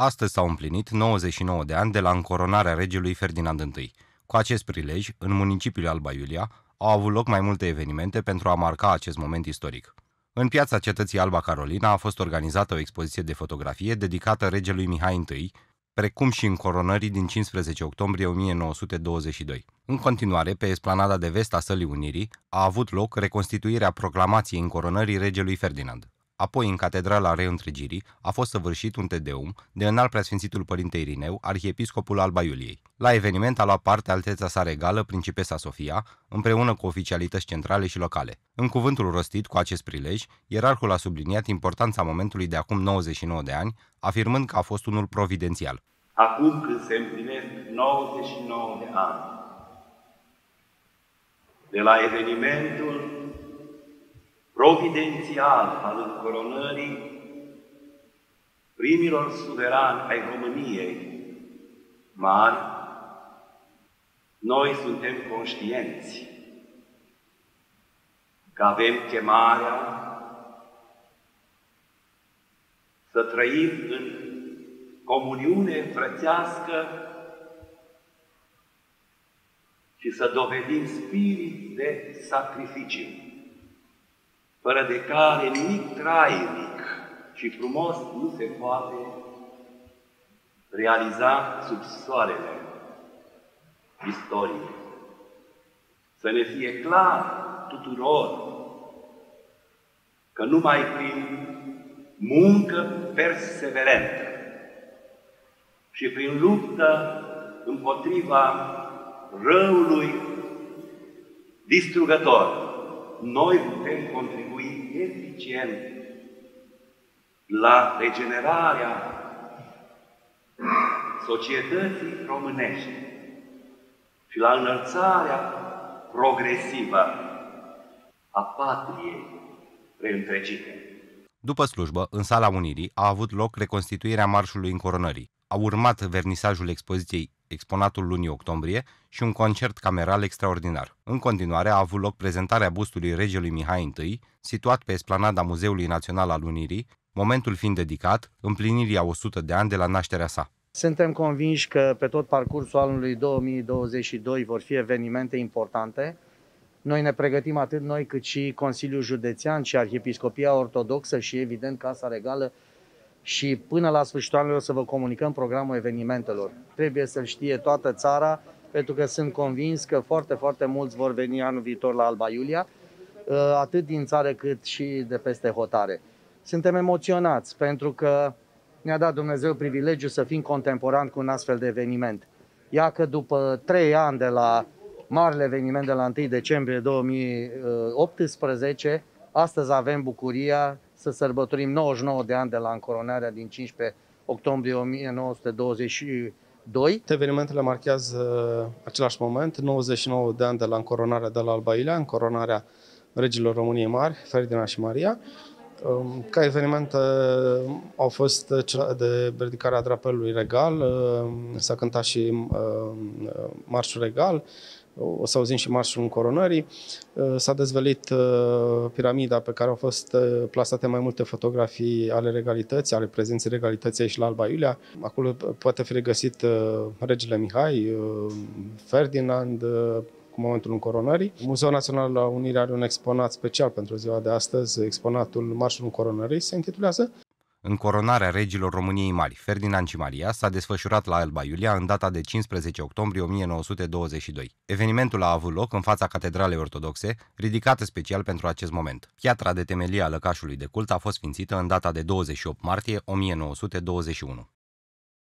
Astăzi s-au împlinit 99 de ani de la încoronarea regelui Ferdinand I. Cu acest prilej, în municipiul Alba Iulia, au avut loc mai multe evenimente pentru a marca acest moment istoric. În piața cetății Alba Carolina a fost organizată o expoziție de fotografie dedicată regelui Mihai I, precum și în coronării din 15 octombrie 1922. În continuare, pe esplanada de vest a Sălii Unirii, a avut loc reconstituirea proclamației încoronării regelui Ferdinand. Apoi, în Catedrala Reîntregirii, a fost săvârșit un tedeum de înalt preasfințitul Părinte Irineu, arhiepiscopul Alba Iuliei. La eveniment a luat parte alteța sa regală, principesa Sofia, împreună cu oficialități centrale și locale. În cuvântul rostit cu acest prilej, ierarhul a subliniat importanța momentului de acum 99 de ani, afirmând că a fost unul providențial. Acum când se împlinesc 99 de ani de la evenimentul providențial al încoronării primilor suverani ai României. Mari, noi suntem conștienți că avem chemarea să trăim în comuniune frățească și să dovedim spirit de sacrificiu fără de care nimic trainic și frumos nu se poate realiza sub soarele istoriei. Să ne fie clar tuturor că numai prin muncă perseverentă și prin luptă împotriva răului distrugător, noi putem contribui eficient la regenerarea societății românești și la înălțarea progresivă a patriei reîntregite. După slujbă, în sala Unirii a avut loc reconstituirea marșului încoronării. A urmat vernisajul expoziției exponatul lunii octombrie și un concert cameral extraordinar. În continuare a avut loc prezentarea bustului regelui Mihai I, situat pe esplanada Muzeului Național al Unirii, momentul fiind dedicat împlinirii a 100 de ani de la nașterea sa. Suntem convinși că pe tot parcursul anului 2022 vor fi evenimente importante. Noi ne pregătim atât noi cât și Consiliul Județean și Arhiepiscopia Ortodoxă și evident Casa Regală și până la sfârșitul anului o să vă comunicăm programul evenimentelor. Trebuie să-l știe toată țara, pentru că sunt convins că foarte, foarte mulți vor veni anul viitor la Alba Iulia, uh, atât din țară cât și de peste hotare. Suntem emoționați pentru că ne-a dat Dumnezeu privilegiu să fim contemporan cu un astfel de eveniment. Ia că după trei ani de la marele eveniment de la 1 decembrie 2018, astăzi avem bucuria să sărbătorim 99 de ani de la încoronarea din 15 octombrie 1922. Evenimentele marchează același moment, 99 de ani de la încoronarea de la Alba Iulia, încoronarea regilor României Mari, Ferdinand și Maria. Um, ca evenimente au fost cele de ridicarea drapelului regal, um, s-a cântat și um, marșul regal, o să auzim și marșul coronării. Uh, s-a dezvelit uh, piramida pe care au fost uh, plasate mai multe fotografii ale regalității, ale prezenței regalității aici la Alba Iulia. Acolo poate fi regăsit regele Mihai, Ferdinand, cu momentul încoronării. Muzeul Național la Unirea are un exponat special pentru ziua de astăzi, exponatul Marșul încoronării, se intitulează Încoronarea regilor României Mari, Ferdinand și Maria, s-a desfășurat la Alba Iulia în data de 15 octombrie 1922. Evenimentul a avut loc în fața Catedralei Ortodoxe, ridicată special pentru acest moment. Piatra de temelie a lăcașului de cult a fost sfințită în data de 28 martie 1921.